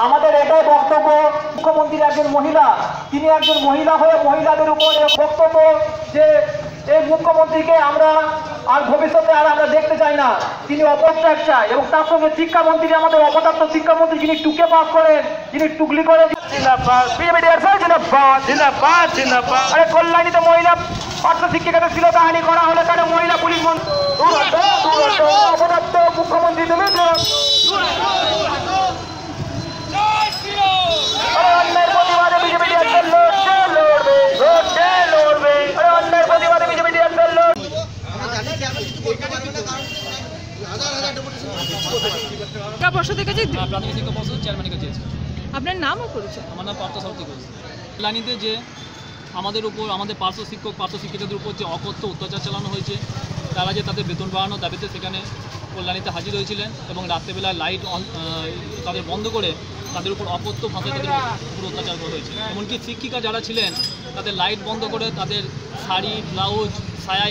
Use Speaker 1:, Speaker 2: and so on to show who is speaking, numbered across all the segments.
Speaker 1: আমাদের এটাই বক্তব্য মুখ্যমন্ত্রী একজন মহিলা তিনি একজন মহিলা হয়ে মহিলাদের উপরে বক্তব্য যে এই মুখ্যমন্ত্রীকে আমরা আর ভবিষ্যতে আর আমরা দেখতে চাই না। তিনি অপত্যাগ চাই এবং তার সঙ্গে শিক্ষামন্ত্রী আমাদের অপদার্থ শিক্ষামন্ত্রী যিনি টুকে পাস করেন যিনি টুকলি করে আরে কল্যাণীতে মহিলা পাঠ্য শিক্ষিকাদের ছিল কাহিনী করা হলে কেন মহিলা পুলিশ মন্ত্রী অপদার্থ
Speaker 2: পর্ষদের কাছে
Speaker 3: প্রাথমিক শিক্ষা পর্ষদ চেয়ারম্যানের কাছে
Speaker 2: আপনার নাম ও পরিচয়
Speaker 3: আমার নাম পার্থ সারথী ঘোষ। কল্যাণীতে যে আমাদের উপর আমাদের পার্শ্ব শিক্ষক পার্শ্ব শিক্ষিকাদের উপর যে অকথ্য অত্যাচার চালানো হয়েছে তারা যে তাদের বেতন বাড়ানোর দাবিতে সেখানে কল্যাণীতে হাজির হয়েছিলেন এবং রাত্রেবেলা লাইট অন তাদের বন্ধ করে তাদের উপর অকথ্য ভাষায় তাদের উপর অত্যাচার করা হয়েছে। এমনকি শিক্ষিকা যারা ছিলেন তাদের লাইট বন্ধ করে তাদের শাড়ি ব্লাউজ ছায়া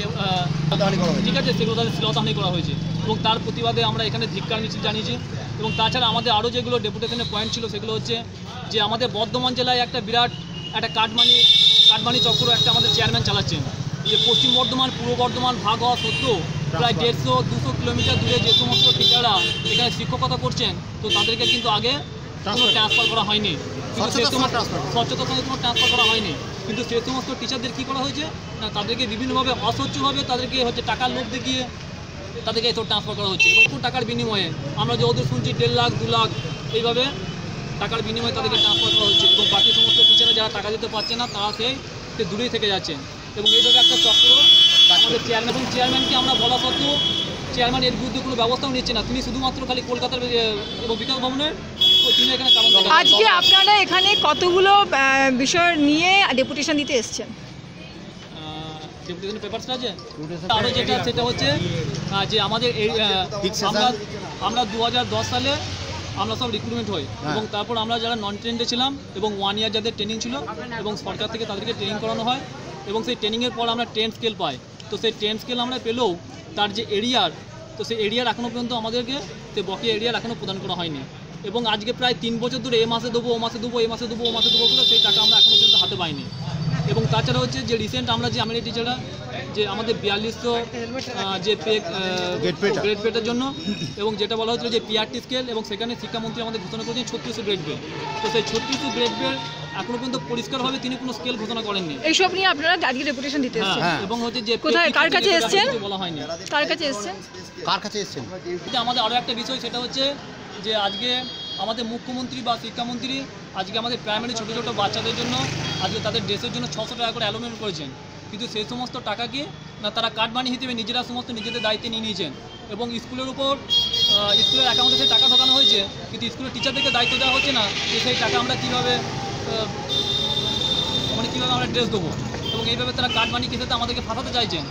Speaker 3: ঠিক আছে সেগুলো তাদের শ্লীলতাহানি করা হয়েছে। এবং তার প্রতিবাদে আমরা এখানে ধিক্কার মিছিল জানিয়েছি। এবং তাছাড়া আমাদের আরও যেগুলো ডেপুটেশনের পয়েন্ট ছিল সেগুলো হচ্ছে যে আমাদের বর্ধমান জেলায় একটা বিরাট একটা কাঠমানি কাঠমানি চক্র একটা আমাদের চেয়ারম্যান চালাচ্ছেন। যে পশ্চিম বর্ধমান পূর্ব বর্ধমান ভাগ হওয়া সত্ত্বেও প্রায় দেড়শো দুশো কিলোমিটার দূরে যে সমস্ত টিচাররা এখানে শিক্ষকতা করছেন তো তাদেরকে কিন্তু আগে কোনো ট্রান্সফার করা হয়নি। কিন্তু সেই সমস্ত স্বচ্ছতার সঙ্গে কোনো ট্রান্সফার করা হয়নি। কিন্তু সেই সমস্ত টিচারদের কী করা হয়েছে? না, তাদেরকে বিভিন্নভাবে অস্বচ্ছভাবে তাদেরকে হচ্ছে টাকার লোভ দেখিয়ে তাদেরকে এসব ট্রান্সফার করা হচ্ছে এবং কোন টাকার বিনিময়ে। আমরা যে ওদের শুনছি, দেড় লাখ, দু লাখ, এইভাবে টাকার বিনিময়ে তাদেরকে ট্রান্সফার করা হচ্ছে এবং বাকি সমস্ত টিচাররা যারা টাকা দিতে পারছে না, তারা সেই সে দূরেই থেকে যাচ্ছেন এবং এইভাবে একটা চক্র আমাদের চেয়ারম্যান এবং চেয়ারম্যানকে আমরা বলা সত্ত্বেও চেয়ারম্যান এর বিরুদ্ধে কোনো ব্যবস্থাও নিচ্ছে না। তিনি শুধুমাত্র খালি কলকাতার এবং বিকাশ ভবনের
Speaker 2: আজকে আপনারা এখানে কতগুলো বিষয় নিয়ে ডেপুটেশন দিতে এসছেন?
Speaker 3: পেপারসটা আছে? আরও যেটা সেটা হচ্ছে যে আমাদের এই আমরা আমরা দু হাজার দশ সালে আমরা সব রিক্রুটমেন্ট হই এবং তারপর আমরা যারা নন ট্রেন্ডে ছিলাম এবং ওয়ান ইয়ার যাদের ট্রেনিং ছিল এবং সরকার থেকে তাদেরকে ট্রেনিং করানো হয় এবং সেই ট্রেনিংয়ের পর আমরা টেন স্কেল পাই। তো সেই টেন স্কেল আমরা পেলেও তার যে এরিয়ার তো সেই এরিয়ার এখনও পর্যন্ত আমাদেরকে সেই বকেয়া এরিয়ার এখনও প্রদান করা হয়নি। এবং আজকে প্রায় তিন বছর ধরে এ মাসে দেবো ও মাসে দেবো এ মাসে দেবো ও মাসে দেবো করে সেই টাকা আমরা এখনও পর্যন্ত হাতে পাইনি। এবং তাছাড়া হচ্ছে যে রিসেন্ট আমরা যে আমিনি টিচাররা যে আমাদের বিয়াল্লিশশো যে পে গ্রেড পেটার জন্য এবং যেটা বলা হচ্ছিল যে পিআরটি স্কেল এবং সেখানে শিক্ষামন্ত্রী আমাদের ঘোষণা করেছেন ছত্রিশশো গ্রেড পে তো সেই ছত্রিশশো গ্রেড পে এখনও পর্যন্ত পরিষ্কারভাবে তিনি কোনো স্কেল ঘোষণা করেননি।
Speaker 2: এইসব নিয়ে আপনারা আজকে ডেপুটেশন দিতে এসছেন?
Speaker 3: হ্যাঁ। এবং হচ্ছে যে
Speaker 2: কোথায়? কার
Speaker 3: কাছে
Speaker 2: এসছেন?
Speaker 3: বলা হয়নি।
Speaker 2: কার কাছে এসছেন?
Speaker 4: কার কাছে এসেছেন?
Speaker 3: আমাদের আরও একটা বিষয় সেটা হচ্ছে যে আজকে আমাদের মুখ্যমন্ত্রী বা শিক্ষামন্ত্রী আজকে আমাদের প্রাইমারি ছোটো ছোটো বাচ্চাদের জন্য আজকে তাদের ড্রেসের জন্য ছশো টাকা করে অ্যালোমেন্ট করেছেন। কিন্তু সেই সমস্ত টাকাকে না তারা মানি হিসেবে নিজেরা সমস্ত নিজেদের দায়িত্বে নিয়ে নিয়েছেন এবং স্কুলের উপর স্কুলের অ্যাকাউন্টে সেই টাকা ঢোকানো হয়েছে, কিন্তু স্কুলের টিচারদেরকে দায়িত্ব দেওয়া হচ্ছে না যে সেই টাকা আমরা কীভাবে মানে কীভাবে আমরা ড্রেস দেবো। এবং এইভাবে তারা মানি কিসেতে আমাদেরকে ফাঁসাতে চাইছেন।